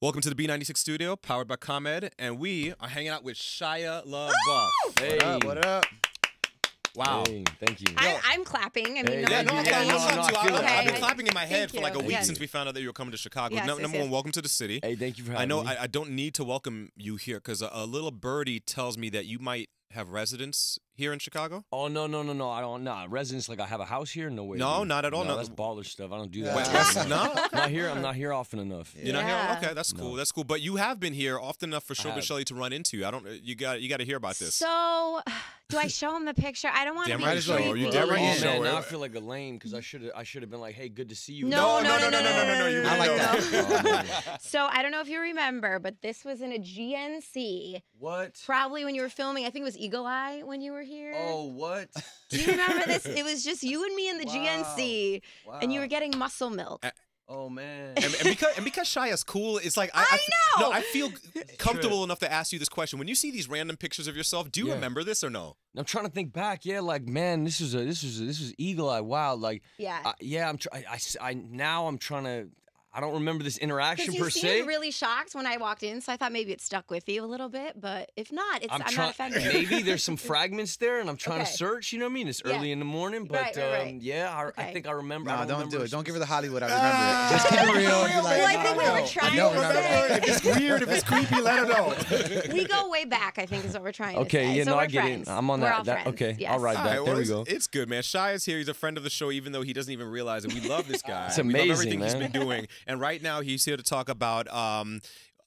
Welcome to the B96 studio, powered by ComEd, and we are hanging out with Shia LaBeouf. Hey, What up? What up? Wow. Hey, thank you. I, I'm clapping. I mean, Hey, no, Yeah, no, no, I'm Yeah, clapping, no, I'm clapping no, too. I I- feel I've been clapping in my head for like a week Yeah. since we found out that you were coming to Chicago. Yes, No- yes, number yes. one, welcome to the city. Hey, thank you for I having know me. I, know I don't need to welcome you here because a, a little birdie tells me that you might have residence here in Chicago. oh no, no, no, no! I don't. Nah, residence like I have a house here. No way. No, dude. not at all, No, no. that's baller stuff. I don't do that. Wait, no, not here. I'm not here often enough. you're not here. Okay, that's cool. No. That's cool. But you have been here often enough for Showbiz have. Shelly to run into you. I don't. You got. You got to hear about this. So, do I show him the picture? I don't want to Damn be right show. creepy. You You damn damn right right Oh show. man, now I feel like a lame because I should. I should have been like, "Hey, good to see you." No, no, no, no, no, no, no, no, you I like that. Oh. So I don't know if you remember, but this was in a GNC. What? Probably when you were filming. I think it was Eagle Eye when you were here. Oh, what? Do you remember this? It was just you and me in the Wow. GNC, and you were getting muscle milk. Oh man. and, and because and because Shia's cool, it's like I, I f- No, know! I feel comfortable enough to ask you this question. When you see these random pictures of yourself, do you Yeah. remember this or no? I'm trying to think back. Yeah, like man, this was a this was a, this was Eagle Eye. Wow, like Yeah. I, yeah, I'm tr- I, I s- I- now I'm trying to. I don't remember this interaction Because you per seemed se. really shocked when I walked in, so I thought maybe it stuck with you a little bit. But if not, it's, I'm, I'm not offended. Maybe there's some fragments there, and I'm trying Okay. to search. You know what I mean? It's Yeah. early in the morning, but Right, right, right. Um, yeah, I, I think I remember. I No, don't, don't remember do it. Don't give her the Hollywood. I remember it. Just keep it real. and be like, Well, I think no, we're no, trying I don't to remember say- if it's weird, if it's creepy, let her know. we go way back. I think is what we're trying to Okay, say. yeah, so no, we're I get friends. it. I'm on that. that okay, Yes. I'll ride that. there we it's, go. it's good, man. Shia is here. He's a friend of the show, even though he doesn't even realize it. We love this guy. It's We love amazing, everything he's been doing. And right now, he's here to talk about um,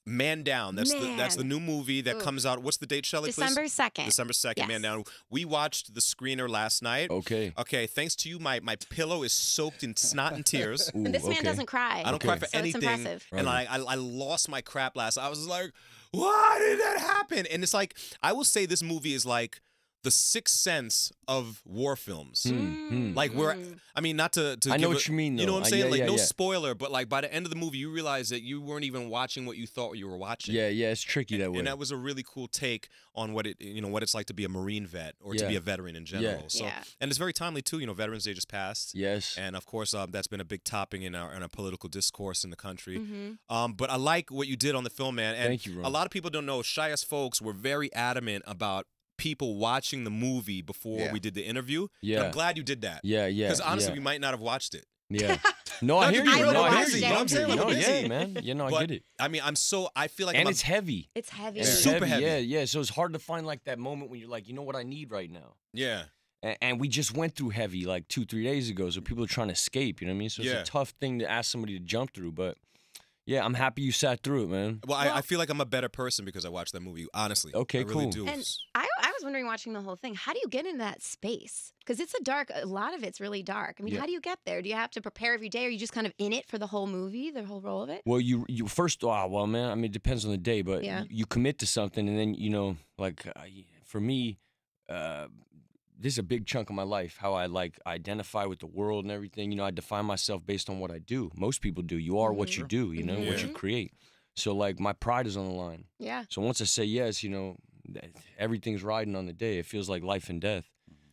Man Down. That's the that's the new movie that Ooh. comes out. What's the date, Shelly? please? December second. December second. Man Down. We watched the screener last night. Okay. Okay, thanks to you, my my pillow is soaked in snot and tears. Ooh, And this man okay. doesn't cry. I don't Okay. cry for So it's anything. impressive. And Right. I, I I lost my crap last. I was like, why did that happen? And it's like I will say this movie is like the sixth sense of war films. Hmm, hmm. Like we're, Mm. I mean, not to, to I know what a- you mean, You know what I'm Uh, saying? yeah, like yeah, no yeah. spoiler, but like by the end of the movie, you realize that you weren't even watching what you thought you were watching. Yeah, yeah, it's tricky that way. And that was a really cool take on what it, you know, what it's like to be a Marine vet or to be a veteran in general. So, Yeah. and it's very timely too. You know, Veterans Day just passed. yes. And of course, um, that's been a big topping in our in our political discourse in the country. Mhm. Um, but I like what you did on the film, man. And Thank you, Ron. a lot of people don't know. Shia's folks were very adamant about people watching the movie before Yeah. we did the interview. And Yeah. I'm glad you did that. Yeah, yeah. Because honestly, yeah. we might not have watched it. Yeah. No, I hear you. real, No, I'm hear you you. know what I'm saying? You know, I'm yeah, man. You know, I But, get it. I mean, I'm so I feel like And I'm a- it's heavy. It's heavy. It's super heavy. Yeah, yeah. So it's hard to find like that moment when you're like, you know what I need right now. yeah. And, and we just went through heavy like two, three days ago. So people are trying to escape. You know what I mean? So it's Yeah. a tough thing to ask somebody to jump through. But yeah, I'm happy you sat through it, man. Well, I, I feel like I'm a better person because I watched that movie. Honestly, Okay, I really cool. do. And I, I was wondering watching the whole thing, how do you get into that space? Because it's a dark, a lot of it's really dark. I mean, Yeah. how do you get there? Do you have to prepare every day? Or are you just kind of in it for the whole movie, the whole role of it? Well, you you first, oh, well, man. I mean, it depends on the day, but Yeah. you, you commit to something, and then you know, like uh, for me, uh, this is a big chunk of my life. How I like identify with the world and everything. You know, I define myself based on what I do. Most people do. You are what you do. You know, what you create. So like, my pride is on the line. Yeah. So once I say yes, you know, th- everything's riding on the day. It feels like life and death.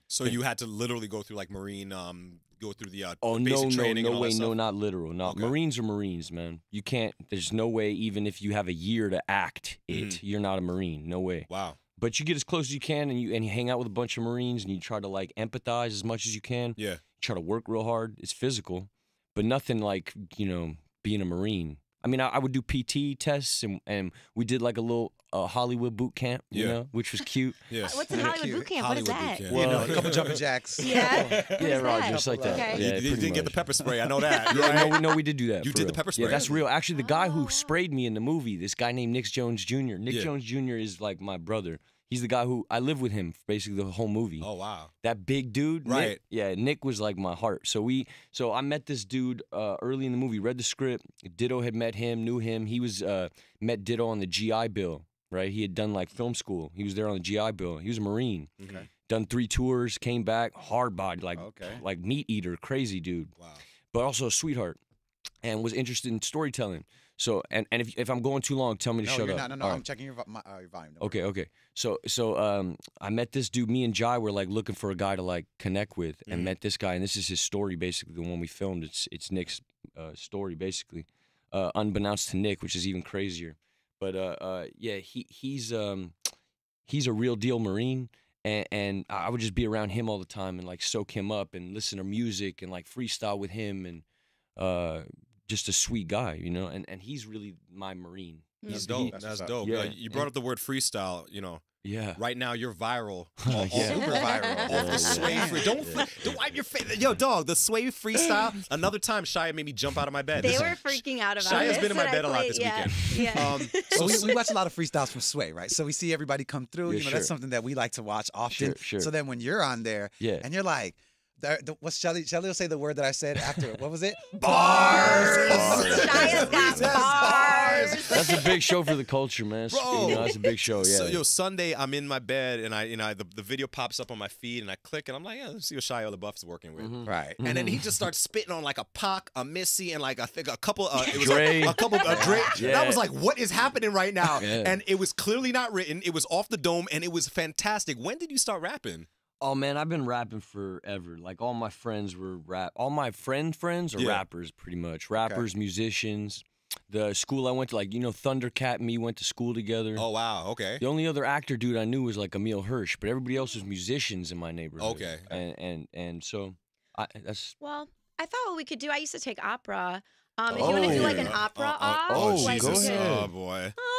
so you had to literally go through like Marine, um, go through the uh, Oh no, basic no, training no way, no, not literal. No, Okay. Marines are Marines, man. You can't. There's no way, even if you have a year to act it, Mhm. you're not a Marine. No way. Wow. But you get as close as you can, and you and you hang out with a bunch of Marines, and you try to like empathize as much as you can. Yeah. You try to work real hard. It's physical, but nothing like you know being a Marine. I mean, I, I would do PT tests, and, and we did like a little uh, Hollywood boot camp, you Yeah. know, which was cute. Yes. What's in Hollywood cute. Boot Camp? Hollywood what Boot is that? Camp. You know, Well- a couple jumping jacks. Yeah. Yeah, is Roger, that? just like that. Okay. You- Yeah, you, pretty didn't get the pepper spray. I know that. Yeah, right? no, we, no, we did do that. You for did the real. pepper Yeah, spray? that's real. Actually, the guy Oh. who sprayed me in the movie, this guy named Nick Jones Jr. Nick Yeah. Jones Jr. is like my brother. He's the guy who I live with him basically the whole movie. Oh wow. That big dude, Nick- Right. yeah, Nick was like my heart. So we, so I met this dude uh, early in the movie. Read the script. Dito had met him, knew him. He was uh, met Dito on the GI Bill. Right, he had done like film school. He was there on the GI Bill. He was a Marine. Okay. Done three tours, came back, hard body, like Okay. like meat eater, crazy dude Wow. but also a sweetheart, and was interested in storytelling. So, and, and if, if I'm going too long, tell me to No, shut you're up. not. No, no. All I'm right. checking your, my, uh, your volume. Okay, okay. So, so um, I met this dude. Me and Jai were like looking for a guy to like connect with, and Mhm. met this guy. And this is his story, basically, the one we filmed. It's it's Nick's uh, story, basically. uh, unbeknownst to Nick, which is even crazier. But uh, uh, yeah, he he's um, he's a real deal Marine, and, and I would just be around him all the time and like soak him up and listen to music and like freestyle with him and uh, just a sweet guy, you know. And and he's really my Marine. That's He's- dope. he- That's That's dope. Yeah, Uh, you brought and- up the word freestyle. You know, yeah. right now you're viral. Oh, All- yeah. Super viral. Off Yeah, the sway free. Don't Yeah. don't wipe your face. Yo, dog, the sway freestyle. Another time, Shia made me jump out of my bed. They This- were freaking out about Shia's this been in my when I bed a lot this yeah, weekend. Yeah. Um, So so, we, we watch a lot of freestyles from Sway, right? So we see everybody come through. Yeah, you know, sure. that's something that we like to watch often. Sure, sure. So then when you're on there Yeah. and you're like, the, the, what's Shelly? Shelly will say the word that I said after. it. What was it? Shia's got bars. That's a big show for the culture, man. Bro. You know, that's a big show. Yeah. So yo, Sunday I'm in my bed and I, you know, the, the video pops up on my feed and I click and I'm like, yeah, let's see what Shia LaBeouf is working with. Mhm. Right. And then he just starts spitting on like a Pac, a Missy, and like I think a couple. Uh, it was Dre. like a couple. Uh, Dre. And I was like, "What is happening right now?" Yeah. And it was clearly not written. It was off the dome, and it was fantastic. When did you start rapping? Oh man, I've been rapping forever. Like all my friends were rap. All my friend friends are Yeah. rappers, pretty much. Rappers, musicians. The school I went to, like you know, Thundercat and me went to school together. Oh wow, okay. The only other actor dude I knew was like Emile Hirsch, but everybody else was musicians in my neighborhood. Okay. And and and so, I that's Well, I thought what we could do. I used to take opera. Um, if you want to do like an Uh, opera uh, uh, off, oh, like go Jesus. Oh boy. Oh,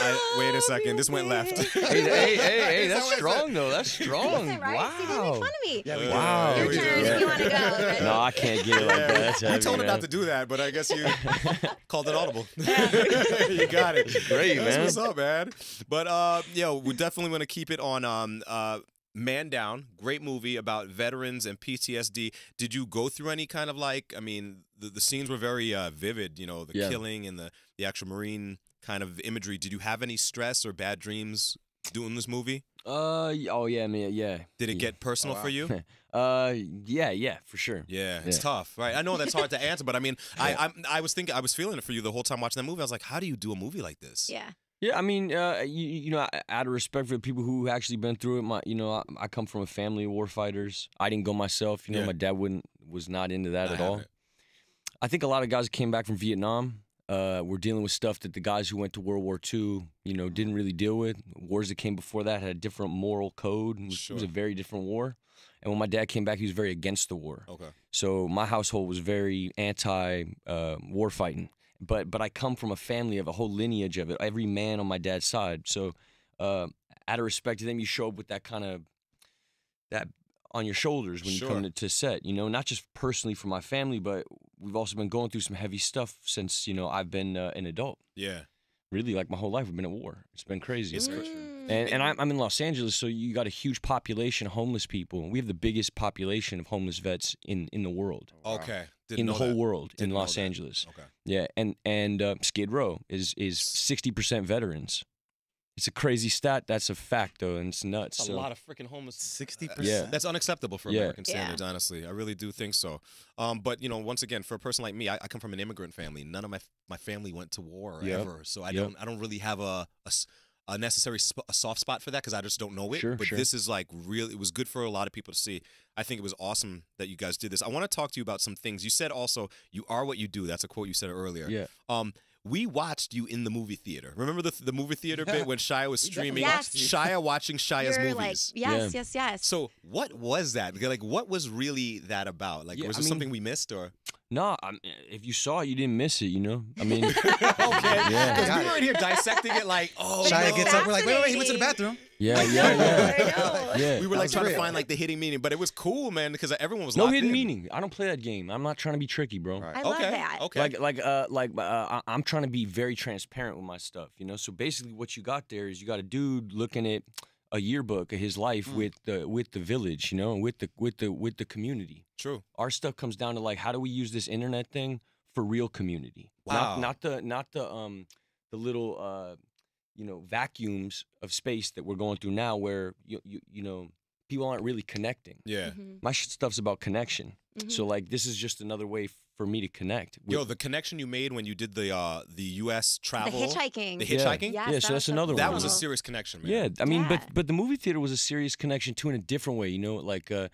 I- wait a second, this went left. hey, hey, hey, hey, Is that that's strong though. That's strong. Listen, right? See, they make Wow. fun of me. Yeah, we do. Wow. Your we turn if you want to go. Ready? No, I can't get it like that. That's you heavy, told him not to do that, but I guess you called it audible. you got it. Great, That's man. what's up, man. But uh, yo, we definitely want to keep it on um uh. Man Down, great movie about veterans and PTSD. Did you go through any kind of like? I mean, the, the scenes were very uh, vivid. You know, the Yeah. killing and the the actual marine kind of imagery. Did you have any stress or bad dreams doing this movie? Uh, oh yeah, man, yeah. Did it Yeah. get personal wow. for you? Uh, yeah, yeah, for sure. Yeah, it's tough, right? I know that's hard to answer, but I mean, I I'm, I was thinking, I was feeling it for you the whole time watching that movie. I was like, how do you do a movie like this? Yeah. Yeah, I mean, uh, you, you know, out of respect for the people who actually been through it, my, you know, I, I come from a family of war fighters. I didn't go myself. You know, Yeah. my dad wouldn't was not into that I at all. haven't. I think a lot of guys came back from Vietnam uh, were dealing with stuff that the guys who went to World War II, you know, didn't really deal with. Wars that came before that had a different moral code. It was, it was a very different war. And when my dad came back, he was very against the war. Okay. So my household was very anti uh, war fighting. But but I come from a family of a whole lineage of it. Every man on my dad's side. So uh, out of respect to them, you show up with that kind of that on your shoulders when you come to, to set. You know, not just personally for my family, but we've also been going through some heavy stuff since you know I've been uh, an adult. Yeah. Really, like my whole life, we've been at war. It's been crazy. It's Mm. crazy. And, and I'm, I'm in Los Angeles, so you got a huge population of homeless people. We have the biggest population of homeless vets in, in the world, Okay. Didn't in the whole that. world, Didn't in Los. Angeles. Okay. Yeah, and and uh, Skid Row is is 60% veterans. It's a crazy stat. That's a fact, though, and it's nuts. That's a so- lot of freaking homeless. Sixty percent. Yeah. percent. That's unacceptable for Yeah. American Yeah. standards, honestly. I really do think so. Um, but you know, once again, for a person like me, I, I come from an immigrant family. None of my my family went to war Yep. ever, so I Yep. don't I don't really have a a necessary sp- a soft spot for that because I just don't know it. Sure, but sure. this is like real. It was good for a lot of people to see. I think it was awesome that you guys did this. I want to talk to you about some things. You said also, "You are what you do." That's a quote you said earlier. Yeah. Um, we watched you in the movie theater. Remember the the movie theater bit when Shia was We definitely streaming? watched you. Shia watching Shia's You're movies. like, yes, yes, yes. So what was that? Like, what was really that about? Like, Yeah, was I there mean- something we missed, or No, I'm, if you saw it, you didn't miss it. You know, I mean, okay? Yeah. Because we were in here dissecting it, like, oh, But Shia no. gets up. We're like, wait, wait, wait, he went to the bathroom. yeah, yeah, yeah, yeah. We were That like was trying to find like the hidden meaning, but it was cool, man, because everyone was No hidden in. meaning. I don't play that game. I'm not trying to be tricky, bro. Right. I love okay, that. okay. Like, like, uh, like, uh, I'm trying to be very transparent with my stuff, you know. So basically, what you got there is you got a dude looking at a yearbook of his life Mm. with the with the village, you know, and with the with the with the community. True. Our stuff comes down to like, how do we use this internet thing for real community? Wow. Not, not the not the um the little uh you know vacuums of space that we're going through now, where you you you know people aren't really connecting. Yeah. Mhm, My sh- stuff's about connection. mhm. So like, this is just another way for me to connect. with- Yo, the connection you made when you did the uh the U.S. travel, the travel, hitchhiking. the Yeah. hitchhiking, Yes, Yeah, that so was that's another that one. was a serious connection, man. Yeah, I mean, Yeah. but but the movie theater was a serious connection too in a different way. You know, like uh,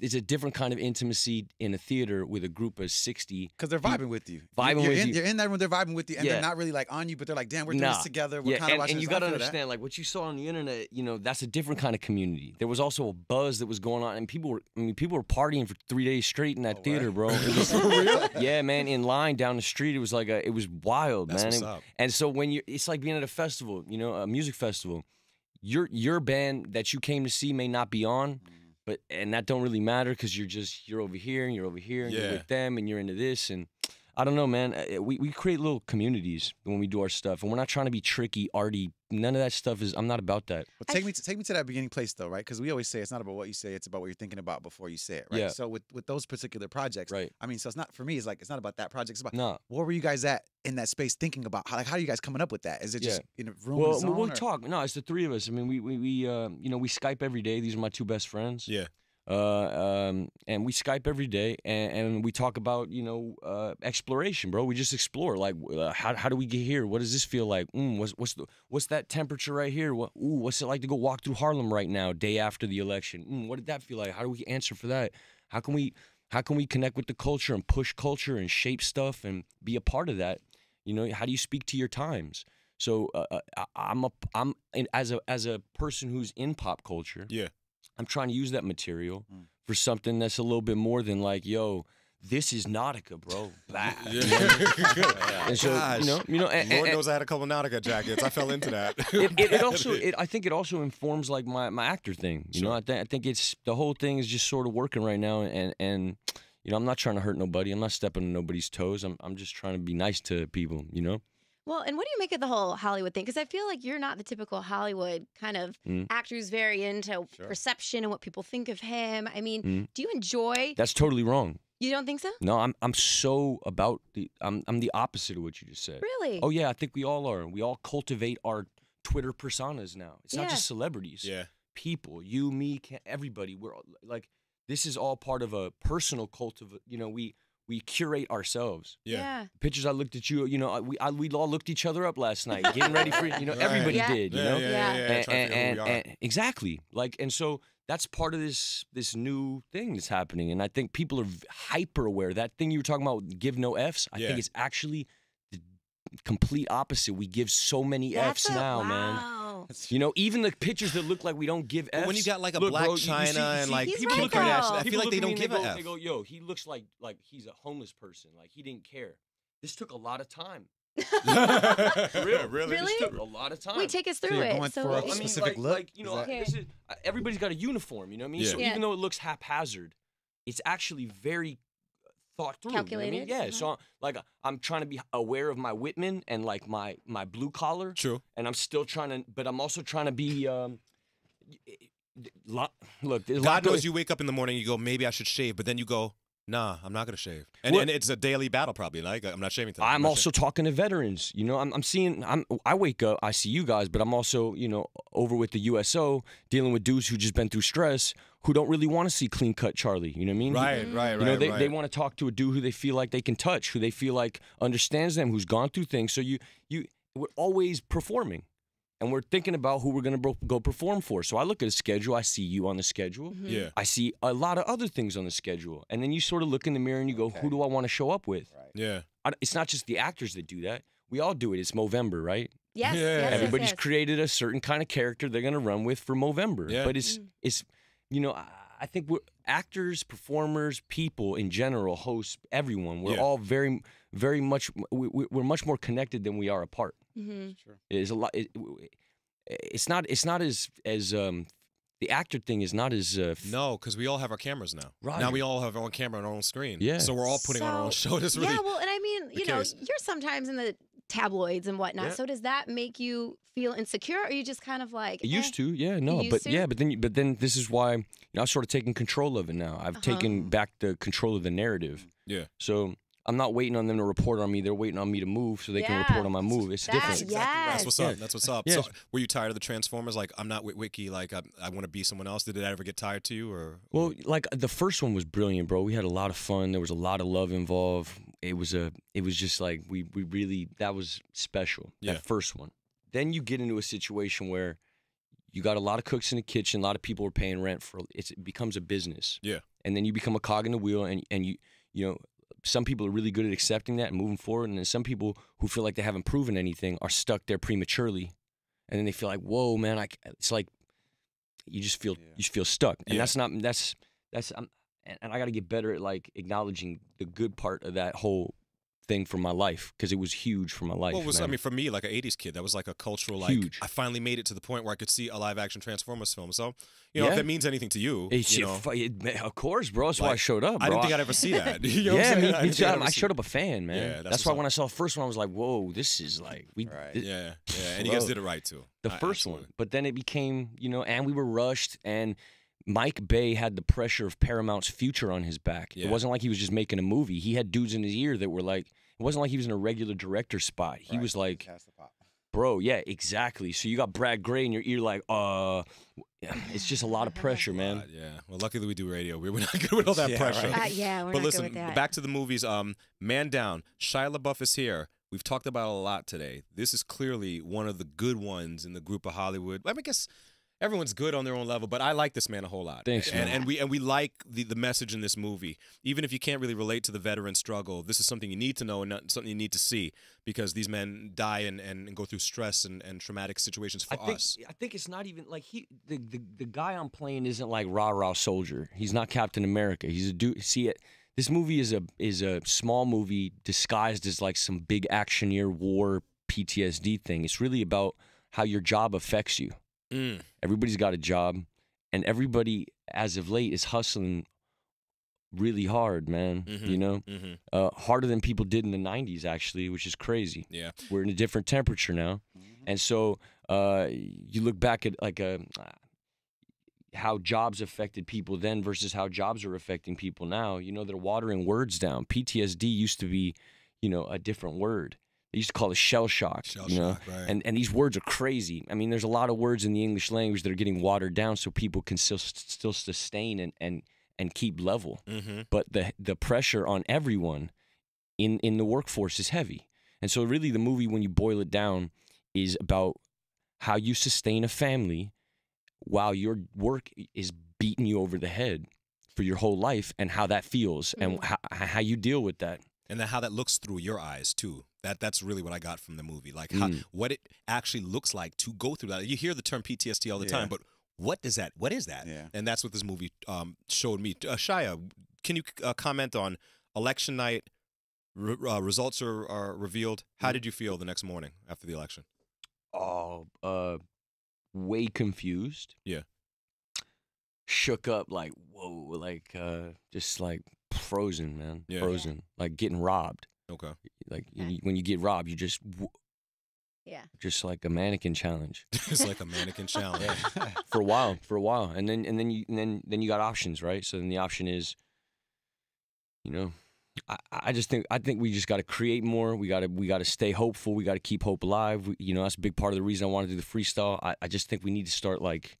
it's a different kind of intimacy in a theater with a group of 60 Because they're vibing with you. Vibing you're with in, you. You're in that room, they're vibing with you, and Yeah. they're not really like on you, but they're like, damn, we're doing Nah. this together. We're yeah, kind of and, watching and you got to understand, like what you saw on the internet, you know, that's a different kind of community. There was also a buzz that was going on, and people were, I mean, people were partying for three days straight in that Oh, theater, word? bro. Was- For real? yeah, man, in line down the street, it was like a, it was wild, That's man. what's And- up. And so when you, it's like being at a festival, you know, a music festival. Your your band that you came to see may not be on, mm. But and that don't really matter because you're just you're over here and you're over here and Yeah. you're with them and you're into this and I don't know, man. Uh, We we create little communities when we do our stuff, and we're not trying to be tricky, arty. None of that stuff is. I'm not about that. Well, take me to take me to that beginning place though, right? Because we always say it's not about what you say; it's about what you're thinking about before you say it, right? Yeah. So with with those particular projects, Right. I mean, so it's not for me. It's like it's not about that project. It's about No. what were you guys at in that space thinking about? How, like, how are you guys coming up with that? Is it just in a room? Well, zone, we'll or- talk. No, it's the three of us. I mean, we we, we uh, you know we Skype every day. These are my two best friends. Yeah. Uh, um, and we Skype every day, and, and we talk about you know uh, exploration, bro. We just explore like uh, how how do we get here? What does this feel like? Mm, what's what's the what's that temperature right here? What ooh, what's it like to go walk through Harlem right now, day after the election? Mm, what did that feel like? How do we answer for that? How can we how can we connect with the culture and push culture and shape stuff and be a part of that? You know, how do you speak to your times? So uh, uh, I, I'm a I'm as a as a person who's in pop culture. Yeah. I'm trying to use that material Mm. for something that's a little bit more than like, yo, this is Nautica, bro. Yeah. And so Gosh. you know, you know, and, Lord and- knows I had a couple Nautica jackets. I fell into that. it, it, it also it, I think it also informs like my, my actor thing. You know, I think I think it's the whole thing is just sort of working right now, and and you know, I'm not trying to hurt nobody. I'm not stepping on nobody's toes. I'm I'm just trying to be nice to people. You know. Well, and what do you make of the whole Hollywood thing? Because I feel like you're not the typical Hollywood kind of Mm. actor who's very into Sure. perception and what people think of him. I mean, Mm. do you enjoy? That's totally wrong. You don't think so? No, I'm I'm so about the I'm I'm the opposite of what you just said. Really? Oh yeah, I think we all are. We all cultivate our Twitter personas now. It's not just celebrities. yeah. People, you, me, ca- everybody. We're all, like this is all part of a personal cult of you know we we curate ourselves. Yeah. Pictures I looked at you, you know, we I, we all looked each other up last night, getting ready for you know Right. everybody Yeah. did, you yeah, know. yeah, Yeah. yeah, yeah, And, trying to figure out and- who we are. and- exactly like and so that's part of this this new thing that's happening and i think people are hyper aware that thing you were talking about give no f's i Yeah. think it's actually the complete opposite we give so many That's f's a- now man wow. you know even the pictures that look like we don't give f's But when you got like a look, Black bro, you- you China see- and see, like He's Kim right, though. Kardashian, I people feel like they don't give they go, F. they go yo he looks like like he's a homeless person like he didn't care this took a lot of time For real Really? this Really? took a lot of time We take us through you're it. going so for a what- I mean, like, look? like you know, that- this is, everybody's got a uniform. You know what I mean? Yeah. So Yeah. even though it looks haphazard, it's actually very thought through. you know I mean? Calculated, Yeah. uh-huh. So like I'm trying to be aware of my Whitman and like my my blue collar, True. and I'm still trying to, but I'm also trying to be. Um, lo- look, there's a lot God knows going- you wake up in the morning, you go, maybe I should shave, but then you go, nah, I'm not gonna shave, and, What- and it's a daily battle probably. Like I'm not shaving today. I'm not also talking to veterans. You know, I'm, I'm seeing. I'm. I wake up. I see you guys, but I'm also, you know, over with the USO dealing with dudes who just been through stress, who don't really want to see clean cut Charlie. You know what I mean? right, right, right. You know, they, right. they want to talk to a dude who they feel like they can touch, who they feel like understands them, who's gone through things. So you, you, we're always performing, and we're thinking about who we're gonna bro- go perform for. So I look at a schedule. I see you on the schedule. Mhm. yeah. I see a lot of other things on the schedule, and then you sort of look in the mirror and you go, Okay. "Who do I want to show up with?" Right. Yeah. I, it's not just the actors that do that. We all do it. It's Movember, right? Yes, Yeah. yes, yes, Everybody's yes. created a certain kind of character they're gonna run with for Movember. Yeah. But it's Mm. it's you know I, I think we're actors, performers, people in general, hosts, everyone. We're Yeah. all very very much we, we- we're much more connected than we are apart. Mhm. Sure. It is a lot. It, it's not. It's not as as um the actor thing is not as uh, f- No, because we all have our cameras now. Right. Now we all have our own camera on our own screen. Yeah. So we're all putting on our own So- show. That's really Yeah, well, and I mean, the you know, case. you're sometimes in the tabloids and whatnot. Yeah. So does that make you feel insecure, or are you just kind of like It used eh? to, yeah, no, but to? yeah, but then but then this is why you know I've sort of taken control of it now. I've Uh-huh. taken back the control of the narrative. Yeah. So I'm not waiting on them to report on me. They're waiting on me to move so they can report on my move. It's That- different. exactly right. That's yes. what's Yeah. up. That's what's up. Yeah. So, were you tired of the Transformers? Like, I'm not with Wiki. Like, I, I want to be someone else. Did it ever get tired to you, or? Well, like the first one was brilliant, bro. We had a lot of fun. There was a lot of love involved. It was a it was just like we we really that was special. Yeah. That first one. Then you get into a situation where you got a lot of cooks in the kitchen, a lot of people are paying rent for it's, it becomes a business. Yeah. and then you become a cog in the wheel, and and you you know some people are really good at accepting that and moving forward, and then some people who feel like they haven't proven anything are stuck there prematurely, and then they feel like, whoa, man, I it's like you just feel Yeah. you just feel stuck, and Yeah. that's not that's that's I'm, and and I got to get better at like acknowledging the good part of that whole thing for my life because it was huge for my life. Well, it was I mean for me like an '80s kid, that was like a cultural like Huge. I finally made it to the point where I could see a live action Transformers film. So, you know, Yeah. if that means anything to you, It's, you know, it- of course, bro. That's why I showed up. I bro. didn't think I'd ever see that. You know what yeah, me, I didn't too. think I'd I see showed up a fan, man. Yeah, that's that's, why up. when I saw the first one, I was like, "Whoa, this is like we." Right. thi- Yeah, yeah, and you guys did it right too. The I- first absolutely. one, but then it became, you know, and we were rushed, and Mike Bay had the pressure of Paramount's future on his back. Yeah. It wasn't like he was just making a movie. He had dudes in his ear that were like, it wasn't like he was in a regular director spot. He Right. was like, Has to pop. bro, yeah, exactly. So you got Brad Grey in your ear, like, uh, it's just a lot of pressure, man. God, yeah. Well, luckily we do radio. We're not good with all that Yeah, pressure. right. Uh, yeah, we're but not listen, good with that. back to the movies. Um, Man Down. Shia LaBeouf is here. We've talked about it a lot today. This is clearly one of the good ones in the group of Hollywood. I, mean, I guess everyone's good on their own level, but I like this man a whole lot. Thanks, and, man. and we and we like the the message in this movie. Even if you can't really relate to the veteran struggle, this is something you need to know and not something you need to see because these men die and, and, and go through stress and, and traumatic situations for I think us. I think it's not even like he the, the the guy I'm playing isn't like rah rah soldier. He's not Captain America. He's a dude. See it. This movie is a is a small movie disguised as like some big actioneer war PTSD thing. It's really about how your job affects you. Mm. Everybody's got a job, and everybody as of late is hustling really hard, man. Mhm. You know, hmm uh, harder than people did in the '90s, actually, which is crazy. Yeah. We're in a different temperature now. And so uh, you look back at like a, how jobs affected people then versus how jobs are affecting people now. You know, they're watering words down. PTSD used to be, you know, a different word. They used to call it shell shock. Shell you know? shock, right. And and these words are crazy. I mean, there's a lot of words in the English language that are getting watered down so people can still still sustain and and and keep level hmm but the the pressure on everyone in in the workforce is heavy. And so really the movie when you boil it down is about how you sustain a family while your work is beating you over the head for your whole life and how that feels and Mhm. how, how you deal with that. and then how that looks through your eyes too. That that's really what I got from the movie, like how, Mm. what it actually looks like to go through that. You hear the term PTSD all the Yeah. time, but what does that? What is that? Yeah. And that's what this movie um, showed me. Uh, Shia, can you uh, comment on election night? Re- uh, results are, are revealed. How Mm. did you feel the next morning after the election? Oh, uh way confused. Yeah. Shook up like whoa, like uh just like frozen, man. Yeah. Frozen. Like getting robbed. Okay. Like Okay. you- when you get robbed, you just w- yeah. just like a mannequin challenge it's like a mannequin challenge. for a while, for a while, and then and then you and then then you got options, right? So then the option is, you know, I, I just think I think we just got to create more. We got to we got to stay hopeful. We got to keep hope alive. We, you know, that's a big part of the reason I want to do the freestyle. I, I just think we need to start like,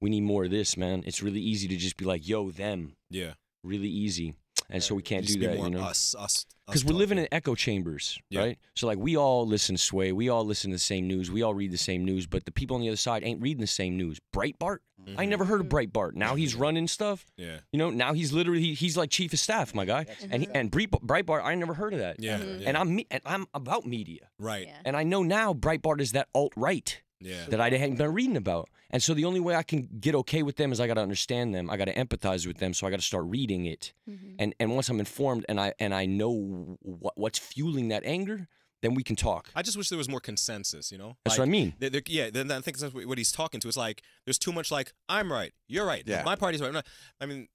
we need more of this, man. It's really easy to just be like, yo, them, Yeah. really easy, and so we can't do that, you know us, us, because we're living in echo chambers, Yeah. right? So like we all listen to Sway, we all listen to the same news, we all read the same news, but the people on the other side ain't reading the same news. Breitbart, I Mhm. never heard of Mhm. Breitbart. Now he's running stuff. Yeah. You know, now he's literally he, he's like chief of staff, my guy. And he, and Breitbart, I never heard of that. Yeah. Mhm. And I'm and I'm about media, right. Yeah. and I know now Breitbart is that alt right Yeah. that I hadn't been reading about. And so the only way I can get okay with them is I got to understand them. I got to empathize with them. So I got to start reading it. Mhm. And and once I'm informed and I and I know what, what's fueling that anger, then we can talk. I just wish there was more consensus. You know. That's Like, what I mean. There- there- yeah, then I think that's what what he's talking to. It's like there's too much like I'm right, you're right, Yeah. my party's right. I'm not- I mean,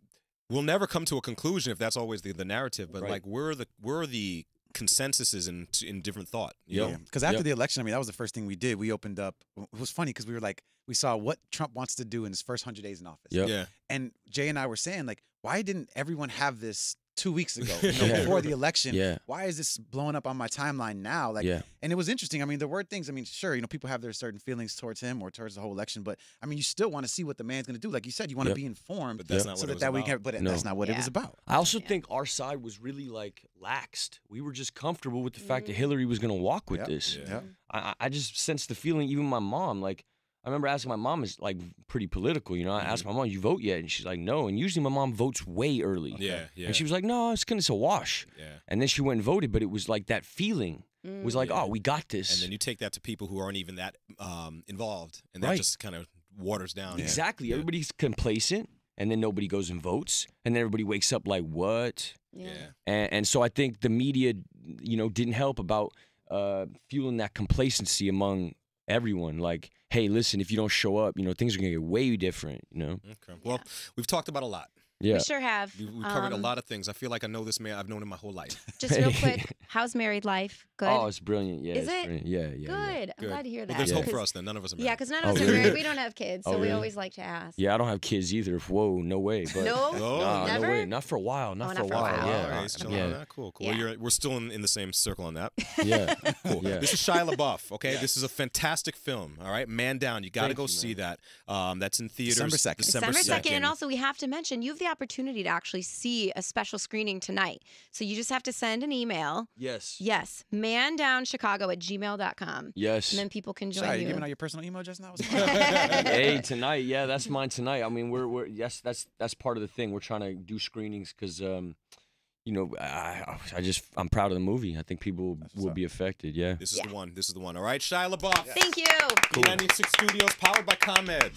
we'll never come to a conclusion if that's always the, the narrative. But Right. like we're the we're the consensuses in in different thought. You Yep. Because after Yep. the election, I mean, that was the first thing we did. We opened up. It was funny because we were like, we saw what Trump wants to do in his first hundred days in office. Yep. Yeah. And Jay and I were saying, like, why didn't everyone have this two weeks ago, you know, Yeah. before the election? Yeah. Why is this blowing up on my timeline now? Like, yeah. and it was interesting. I mean, there were things. I mean, sure, you know, people have their certain feelings towards him or towards the whole election, but I mean, you still want to see what the man's going to do. Like you said, you want to Yep. be informed, But that's Yep. not so what that it was that we about. can. But No. that's not what it was about. I also Yeah. think our side was really like laxed. We were just comfortable with the fact that Mm. Hillary was going to walk with Yep. this. Yeah. Yep. I, I- I just sensed the feeling. Even my mom, like, I remember asking my mom is like pretty political, you know. I asked my mom, "You vote yet?" And she's like, "No." And usually my mom votes way early. Yeah, yeah. And she was like, "No, it's gonna it's a wash." yeah. And then she went and voted, but it was like that feeling Mm. was like, Yeah. "Oh, we got this." And then you take that to people who aren't even that um, involved, and that Right. just kind of waters down. exactly. Yeah. Everybody's complacent, and then nobody goes and votes, and then everybody wakes up like, "What?" Yeah. Yeah. And, and so I think the media, you know, didn't help about uh, fueling that complacency among everyone. Like, hey, listen, if you don't show up, you know, things are gonna get way different. You know? Okay. Well, we've talked about a lot. Yeah. We sure have. We, we covered a Um, lot of things. I feel like I know this man. I've known him my whole life. Just real quick, how's married life? Good. Oh, it's brilliant. Yeah. Is it's it? brilliant. Yeah, yeah. yeah. Good. I'm Good. glad to hear that. Well, there's hope for us then. None of us are Yeah, married. because none Oh, of us are really? married. We don't have kids, so Oh, we always like to ask. Yeah, I don't have kids either. Whoa, no way. But No? Oh, Nah, Never? no way. Not for a while. Not Oh, for not a for a while. while. Yeah. All right, he's chilling yeah. on that. Cool, cool. Yeah. Well, you're, we're still in, in the same circle on that. Yeah. Cool. Yeah. This is Shia LaBeouf. Okay, this is a fantastic film. All right, Man Down. You got to go see that. Um, that's in theaters. December 2nd. December, December 2nd. 2nd. And also, we have to mention you have the opportunity to actually see a special screening tonight. So you just have to send an email. Yes. Yes, mandownchicago at gmail.com. Yes. And then people can join Sorry, you you. giving out your personal email just now? What's hey, tonight, yeah, that's mine tonight. I mean, we're we're yes, that's that's part of the thing. We're trying to do screenings because, um, you know, I I just I'm proud of the movie. I think people what's will up. be affected. Yeah. This is Yeah. the one. This is the one. All right, Shia LaBeouf. Thank you. B96 Studios, powered by ComEd.